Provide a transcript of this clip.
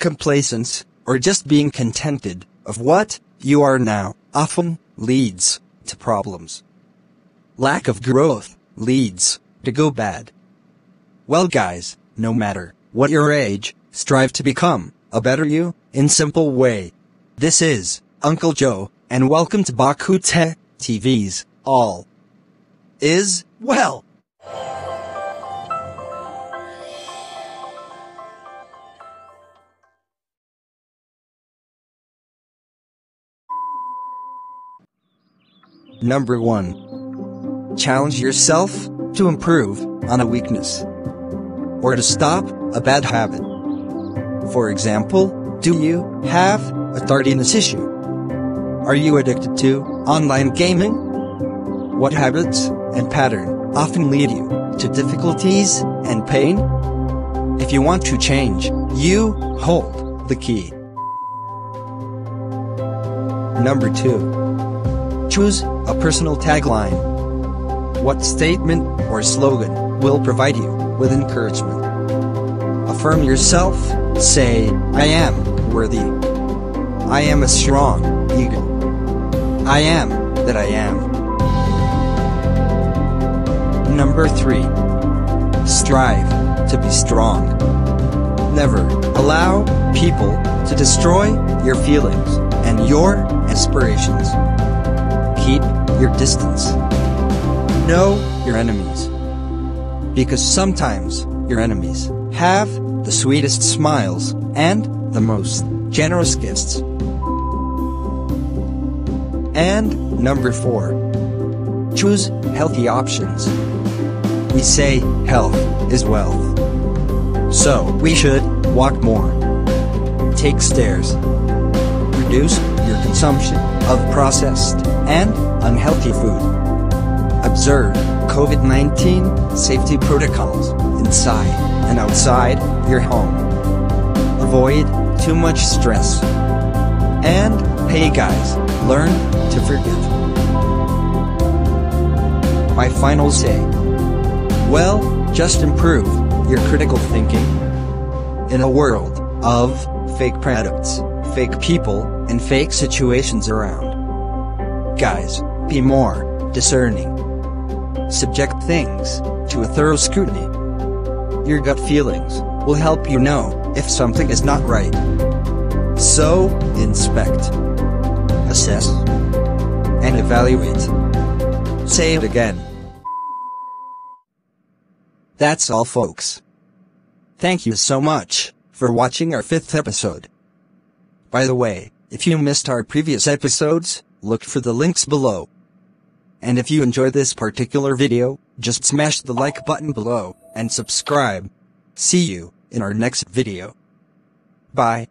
complacence, or just being contented of what you are now often leads to problems. Lack of growth leads to go bad. Well guys, no matter what your age, strive to become a better you in simple way. This is Uncle Joe and welcome to Bakute TV's All is Well. Number 1. Challenge yourself to improve on a weakness or to stop a bad habit. For example, do you have a tardiness issue? Are you addicted to online gaming? What habits and pattern often lead you to difficulties and pain? If you want to change, you hold the key. Number 2. Choose a personal tagline. What statement or slogan will provide you with encouragement? Affirm yourself, say, I am worthy. I am a strong eagle. I am that I am. Number 3. Strive to be strong. Never allow people to destroy your feelings and your aspirations. Keep your distance. Know your enemies. Because sometimes your enemies have the sweetest smiles and the most generous gifts. And number 4. Choose healthy options. We say health is wealth. So we should walk more. Take stairs. Reduce your consumption of processed and unhealthy food. Observe COVID-19 safety protocols inside and outside your home. Avoid too much stress. And hey guys, learn to forgive. My final say. Well, just improve your critical thinking. In a world of fake products, fake people, and fake situations around. Guys, be more discerning. Subject things to a thorough scrutiny. Your gut feelings will help you know if something is not right. So, inspect, assess, and evaluate. Say it again. That's all folks. Thank you so much for watching our fifth episode. By the way, if you missed our previous episodes, look for the links below. And if you enjoyed this particular video, just smash the like button below and subscribe. See you in our next video. Bye.